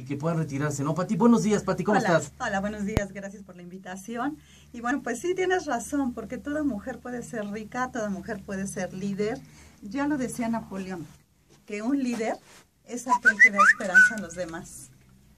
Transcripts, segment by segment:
y que puedan retirarse, ¿no? Pati, buenos días, Pati, ¿cómo hola, estás? Hola, buenos días, gracias por la invitación. Y bueno, pues sí tienes razón, porque toda mujer puede ser rica, toda mujer puede ser líder. Ya lo decía Napoleón, que un líder es aquel que da esperanza a los demás.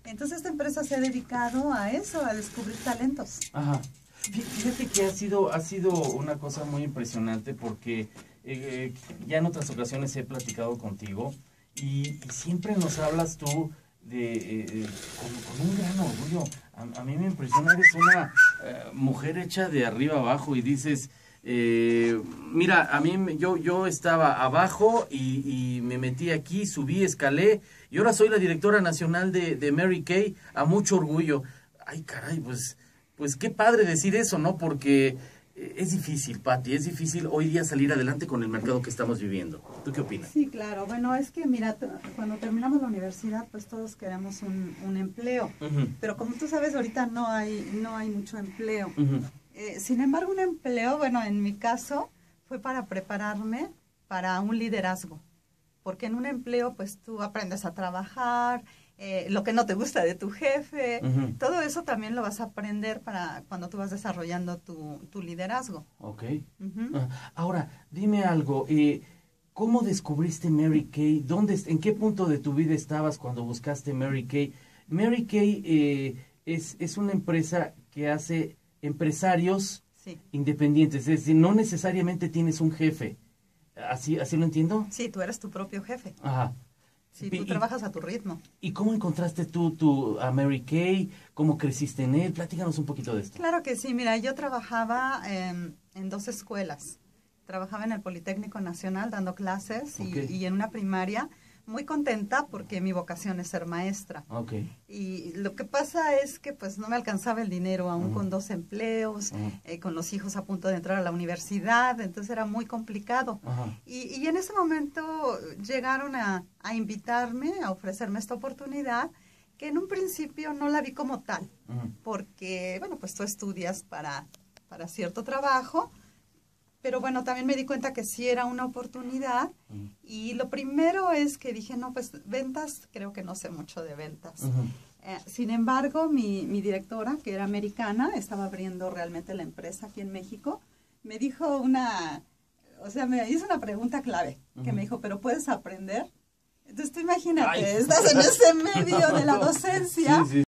Entonces esta empresa se ha dedicado a eso, a descubrir talentos. Ajá. Fíjate que ha sido, ha sido una cosa muy impresionante porque eh, ya en otras ocasiones he platicado contigo y, y siempre nos hablas tú de, eh, eh con, un gran orgullo. A, a, mí me impresiona, eres una eh, mujer hecha de arriba abajo y dices, eh, mira, a mí yo, yo estaba abajo y, y, me metí aquí, subí, escalé y ahora soy la directora nacional de, de Mary Kay a mucho orgullo. Ay, caray, pues, pues qué padre decir eso, ¿no? Porque es difícil, Patti, es difícil hoy día salir adelante con el mercado que estamos viviendo. ¿Tú qué opinas? Sí, claro. Bueno, es que mira, cuando terminamos la universidad, pues todos queremos un, un empleo. Uh -huh. Pero como tú sabes, ahorita no hay, no hay mucho empleo. Uh -huh. eh, sin embargo, un empleo, bueno, en mi caso, fue para prepararme para un liderazgo. Porque en un empleo, pues tú aprendes a trabajar, eh, lo que no te gusta de tu jefe, uh -huh. todo eso también lo vas a aprender para cuando tú vas desarrollando tu, tu liderazgo. Ok. Uh -huh. Ahora, dime algo, eh, ¿cómo descubriste Mary Kay? ¿Dónde, ¿En qué punto de tu vida estabas cuando buscaste Mary Kay? Mary Kay eh, es, es una empresa que hace empresarios sí. independientes, es decir, no necesariamente tienes un jefe. ¿Así, ¿Así lo entiendo? Sí, tú eres tu propio jefe. Ajá. Sí, tú y, trabajas a tu ritmo. ¿Y cómo encontraste tú tu, a Mary Kay? ¿Cómo creciste en él? Platícanos un poquito de esto. Claro que sí. Mira, yo trabajaba en, en dos escuelas. Trabajaba en el Politécnico Nacional dando clases okay. y, y, en una primaria. Muy contenta porque mi vocación es ser maestra. Okay. Y lo que pasa es que pues no me alcanzaba el dinero aún uh -huh. con dos empleos, Uh -huh. eh, con los hijos a punto de entrar a la universidad, entonces era muy complicado. Uh -huh. y, y, en ese momento llegaron a, a, invitarme, a ofrecerme esta oportunidad, que en un principio no la vi como tal, porque, bueno, pues tú estudias para, para cierto trabajo, pero bueno, también me di cuenta que sí era una oportunidad y lo primero es que dije, no, pues ventas, creo que no sé mucho de ventas. Uh -huh. eh, sin embargo, mi, mi, directora, que era americana, estaba abriendo realmente la empresa aquí en México, me dijo una, o sea, me hizo una pregunta clave, uh -huh. que me dijo, pero puedes aprender. Entonces tú imagínate, Ay. estás en ese medio de la docencia. Sí, sí.